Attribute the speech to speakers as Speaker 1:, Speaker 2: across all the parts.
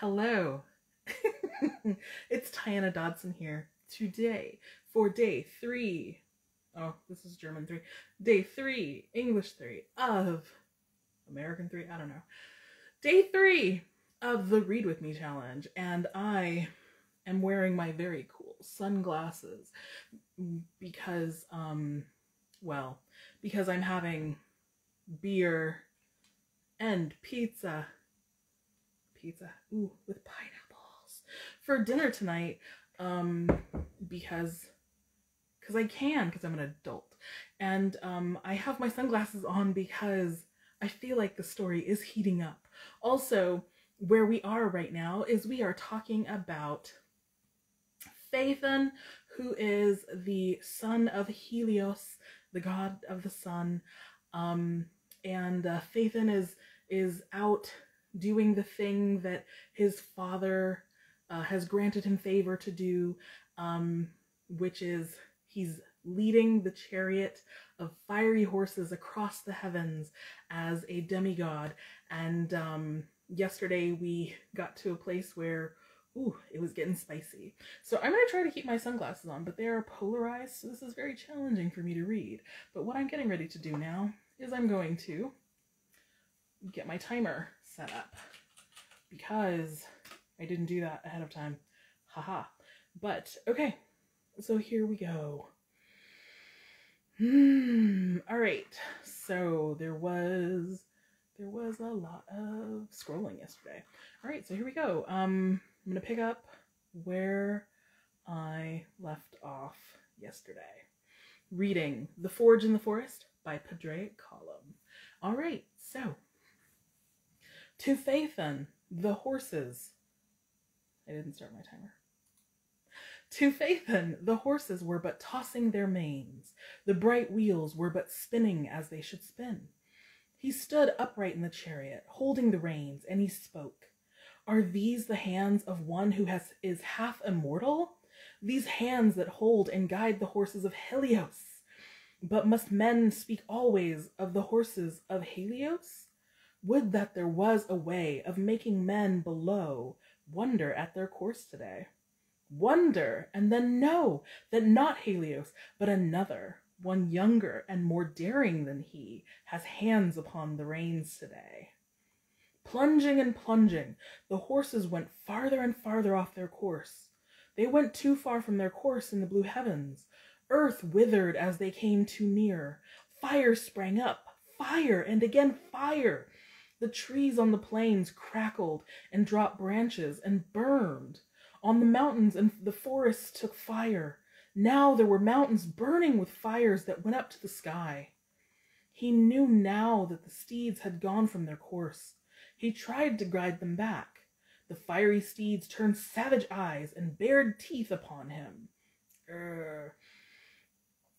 Speaker 1: Hello. it's Tiana Dodson here today for day three. Oh, this is German three. Day three, English three of American three. I don't know. Day three of the Read With Me challenge. And I am wearing my very cool sunglasses because, um, well, because I'm having beer and pizza pizza. Ooh, with pineapples for dinner tonight. Um, because because I can because I'm an adult, and um, I have my sunglasses on because I feel like the story is heating up. Also, where we are right now is we are talking about Phaethon, who is the son of Helios, the god of the sun, um, and uh, Phaethon is is out doing the thing that his father uh, has granted him favor to do, um, which is he's leading the chariot of fiery horses across the heavens as a demigod. And um, yesterday we got to a place where, ooh, it was getting spicy. So I'm going to try to keep my sunglasses on, but they are polarized, so this is very challenging for me to read. But what I'm getting ready to do now is I'm going to get my timer set up because I didn't do that ahead of time. Haha. But okay, so here we go. Hmm. All right. So there was there was a lot of scrolling yesterday. All right. So here we go. Um, I'm gonna pick up where I left off yesterday. Reading The Forge in the Forest by Padraic Colum. All right. So to Phaethon, the horses. I didn't start my timer. To Phaethon, the horses were but tossing their manes. The bright wheels were but spinning as they should spin. He stood upright in the chariot, holding the reins, and he spoke. Are these the hands of one who has is half immortal? These hands that hold and guide the horses of Helios. But must men speak always of the horses of Helios? Would that there was a way of making men below wonder at their course today. Wonder, and then know that not Helios, but another, one younger and more daring than he, has hands upon the reins today. Plunging and plunging, the horses went farther and farther off their course. They went too far from their course in the blue heavens. Earth withered as they came too near. Fire sprang up, fire, and again fire. The trees on the plains crackled and dropped branches and burned. On the mountains and the forests took fire. Now there were mountains burning with fires that went up to the sky. He knew now that the steeds had gone from their course. He tried to guide them back. The fiery steeds turned savage eyes and bared teeth upon him.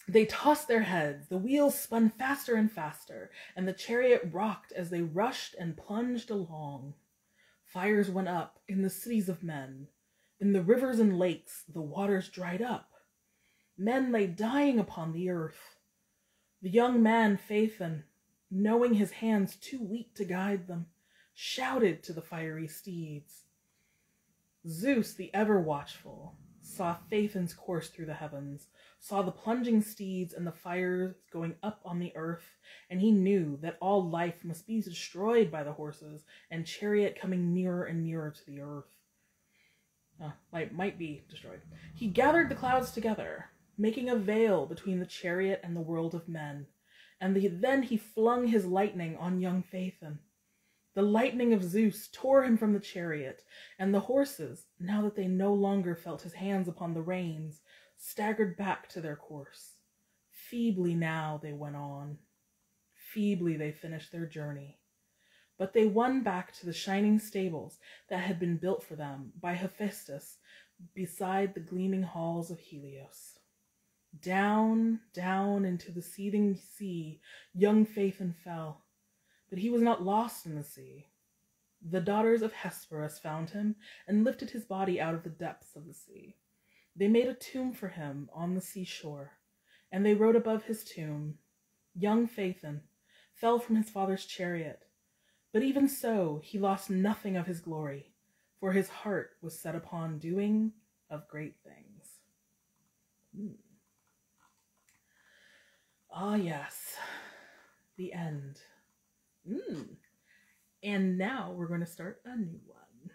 Speaker 1: They tossed their heads, the wheels spun faster and faster, and the chariot rocked as they rushed and plunged along. Fires went up in the cities of men. In the rivers and lakes, the waters dried up. Men lay dying upon the earth. The young man, Phaethon, knowing his hands too weak to guide them, shouted to the fiery steeds. Zeus, the ever watchful, saw Phaethon's course through the heavens, saw the plunging steeds and the fires going up on the earth, and he knew that all life must be destroyed by the horses and chariot coming nearer and nearer to the earth. Uh, light might be destroyed. He gathered the clouds together, making a veil between the chariot and the world of men, and the, then he flung his lightning on young Phaethon. The lightning of Zeus tore him from the chariot, and the horses, now that they no longer felt his hands upon the reins, staggered back to their course. Feebly now they went on. Feebly they finished their journey. But they won back to the shining stables that had been built for them by Hephaestus beside the gleaming halls of Helios. Down, down into the seething sea young Phaethon fell but he was not lost in the sea. The daughters of Hesperus found him and lifted his body out of the depths of the sea. They made a tomb for him on the seashore, and they wrote above his tomb, Young Phaethon fell from his father's chariot, but even so he lost nothing of his glory, for his heart was set upon doing of great things. Hmm. Ah, yes, the end. Mm. And now we're going to start a new one.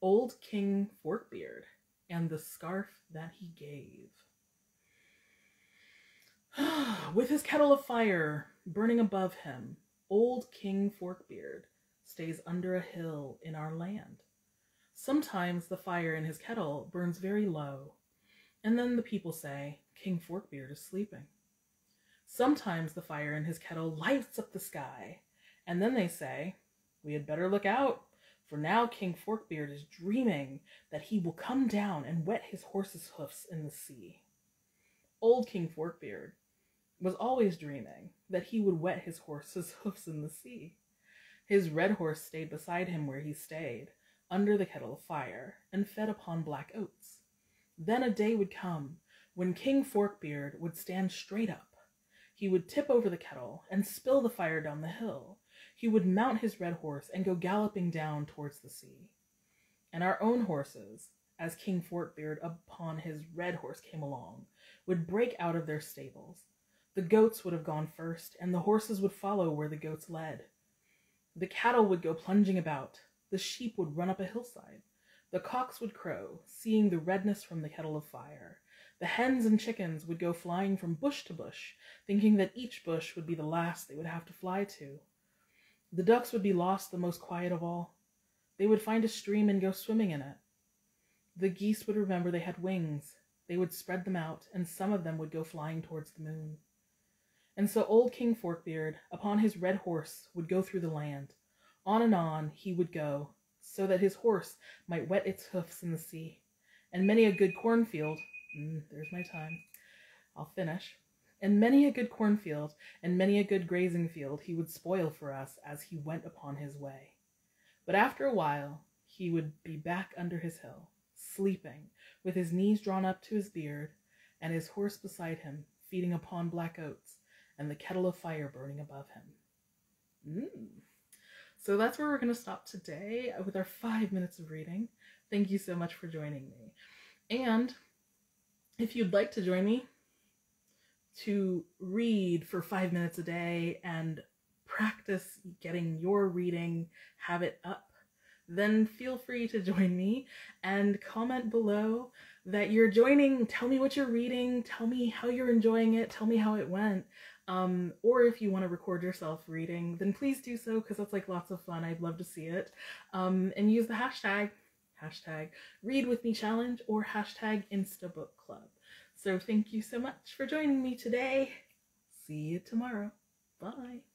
Speaker 1: Old King Forkbeard and the scarf that he gave. With his kettle of fire burning above him, old King Forkbeard stays under a hill in our land. Sometimes the fire in his kettle burns very low, and then the people say, King Forkbeard is sleeping. Sometimes the fire in his kettle lights up the sky, and then they say, We had better look out, for now King Forkbeard is dreaming that he will come down and wet his horse's hoofs in the sea. Old King Forkbeard was always dreaming that he would wet his horse's hoofs in the sea. His red horse stayed beside him where he stayed, under the kettle of fire, and fed upon black oats. Then a day would come when King Forkbeard would stand straight up. He would tip over the kettle and spill the fire down the hill. He would mount his red horse and go galloping down towards the sea. And our own horses, as King Forkbeard upon his red horse came along, would break out of their stables the goats would have gone first, and the horses would follow where the goats led. The cattle would go plunging about, the sheep would run up a hillside, the cocks would crow, seeing the redness from the kettle of fire. The hens and chickens would go flying from bush to bush, thinking that each bush would be the last they would have to fly to. The ducks would be lost the most quiet of all. They would find a stream and go swimming in it. The geese would remember they had wings. They would spread them out, and some of them would go flying towards the moon. And so old King Forkbeard, upon his red horse, would go through the land. On and on he would go, so that his horse might wet its hoofs in the sea. And many a good cornfield, mm, there's my time, I'll finish. And many a good cornfield and many a good grazing field he would spoil for us as he went upon his way. But after a while he would be back under his hill, sleeping, with his knees drawn up to his beard, and his horse beside him, feeding upon black oats, and the kettle of fire burning above him. Mm. So that's where we're going to stop today with our five minutes of reading. Thank you so much for joining me. And if you'd like to join me to read for five minutes a day and practice getting your reading habit up, then feel free to join me and comment below that you're joining. Tell me what you're reading. Tell me how you're enjoying it. Tell me how it went. Um, or if you want to record yourself reading, then please do so because that's like lots of fun. I'd love to see it. Um, and use the hashtag, hashtag read with me challenge or hashtag instabook club. So thank you so much for joining me today. See you tomorrow. Bye.